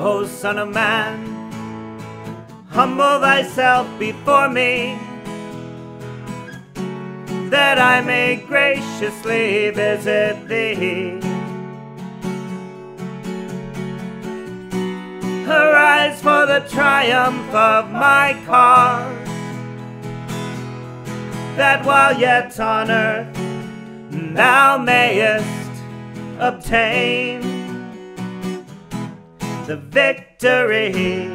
O Son of Man, humble thyself before me, that I may graciously visit thee. Arise for the triumph of my cause, that while yet on earth thou mayest obtain the victory.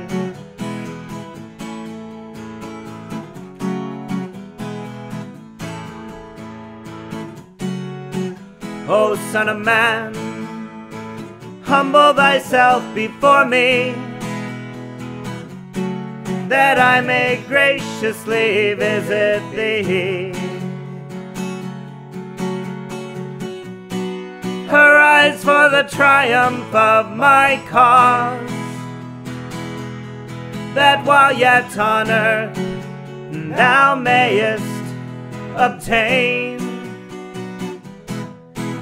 O Son of Man, humble thyself before me, that I may graciously visit thee. Arise for the triumph of my cause, that while yet on earth thou mayest obtain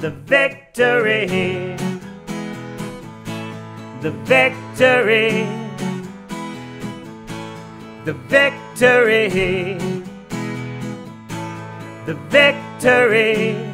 the victory, the victory, the victory, the victory.